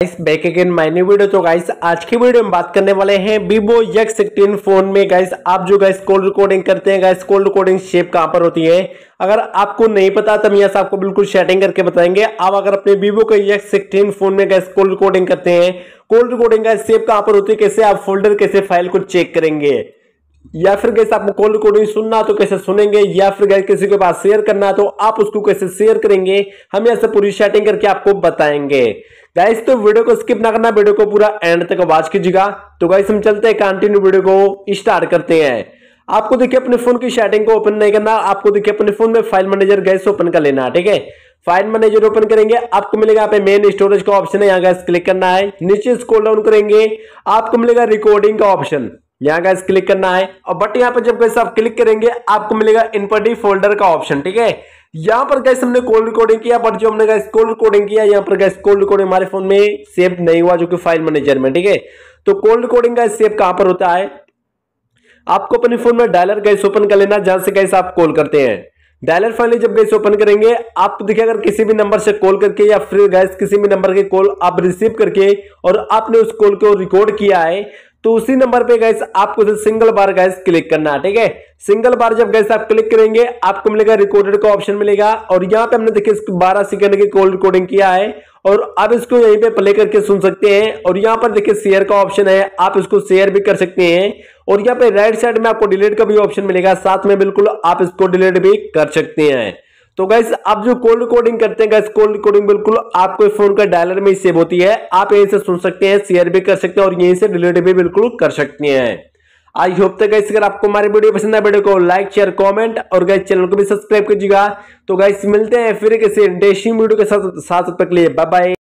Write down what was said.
Guys back again my new video तो guys आज की वीडियो में बात करने वाले हैं Vivo X16 फ़ोन में। गाइस आप जो गाइस कॉल रिकॉर्डिंग करते हैं गाइस कॉल रिकॉर्डिंग शेप कहाँ पर होती है? अगर आपको नहीं पता तो मैं आपको बिल्कुल सेटिंग करके बताएँगे। आप अगर अपने Vivo के X16 फ़ोन में गाइस कॉल रिकॉर्डिंग करते हैं कॉल रिकॉर्डिंग का शेप कहाँ पर होती है, कैसे आप फोल्डर कैसे फ़ाइल को चेक करेंगे? या फिर कैसे आपको कॉल रिकॉर्डिंग सुनना तो कैसे सुनेंगे? या फिर गैस किसी के पास शेयर करना तो आप उसको कैसे शेयर करेंगे? हम ऐसे पूरी सेटिंग करके आपको बताएँगे। गाइस तो वीडियो को स्किप ना करना वीडियो को पूरा एंड तक वॉच कीजिएगा। तो गाइस हम चलते हैं कंटिन्यू वीडियो को स्टार्ट करते हैं। आपको देखिए, अपने फ़ोन की सेटिंग को ओपन नहीं करना। आपको देखिए, अपने फ़ोन में फ़ाइल मैनेजर गैस ओपन कर लेना, ठीक है? फ़ाइल मैनेजर ओपन करेंगे, आपको मिलेगा यहाँ पे मेन स्टोरेज का ऑप्शन है। यहाँ गैस क्लिक करना है। नीचे स्क्रॉल डाउन करेंगे, आपको मिलेगा रिकॉर्डिंग का ऑप्शन यहाँ गैस क्लिक करना है और बट यहाँ पर जब गैस आप क्लिक करेंगे, आपको मिलेगा इनपटी फोल्डर का ऑप्शन ठीक है? यहाँ पर गैस हमने कॉल रिकॉर्डिंग किया बट जो हमने गैस कॉल रिकॉर्डिंग किया, यहाँ पर गैस कॉल रिकॉर्डिंग हमारे फ़ोन में सेव नहीं हुआ, जो कि फ़ाइल मैनेजर में, ठीक है? तो कॉल रिकॉर्डिंग का सेव कहाँ पर होता है? आपको अपने फ़ोन में डायलर गैस ओपन कर लेना, जहाँ से गैस आप कॉल करते हैं। डायलर फाइनली जब गैस ओपन करेंगे आपको देखिए, अगर किसी भी नंबर से कॉल करके या फिर गैस किसी भी नंबर के कॉल आप रिसीव करके और आपने उस कॉल को रिकॉर्ड किया है तो उसी नंबर पे गैस आपको सिंगल बार गैस क्लिक करना ठीक है? सिंगल बार जब गैस आप क्लिक करेंगे, आपको मिलेगा रिकॉर्डेड का ऑप्शन मिलेगा और यहाँ पे हमने देखिए बारह सेकंड की कॉल रिकॉर्डिंग किया है और आप इसको यहीं पे प्ले करके सुन सकते हैं और यहाँ पर देखिए शेयर का ऑप्शन है, आप इसको शेयर भी कर सकते हैं और यहाँ पे राइट साइड में आपको डिलीट का भी ऑप्शन मिलेगा, साथ में बिल्कुल आप इसको डिलीट भी कर सकते हैं। तो गैस आप जो कोल्ड रिकॉर्डिंग करते हैं गैस कोल्ड रिकॉर्डिंग बिल्कुल आपको फ़ोन का डायलर में ही सेव होती है। आप यहीं से सुन सकते हैं शेयर भी कर सकते हैं और यहीं से डिलीट भी बिल्कुल कर सकते हैं। आई होप तक गाइस अगर आपको हमारी वीडियो पसंद है वीडियो को लाइक शेयर कमेंट और गाइस चैनल को भी सब्सक्राइब कीजिएगा। तो गाइस मिलते हैं फिर किसी इंटरेस्टिंग वीडियो के साथ साथ तक लिए। Bye bye